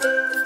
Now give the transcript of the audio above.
Bye.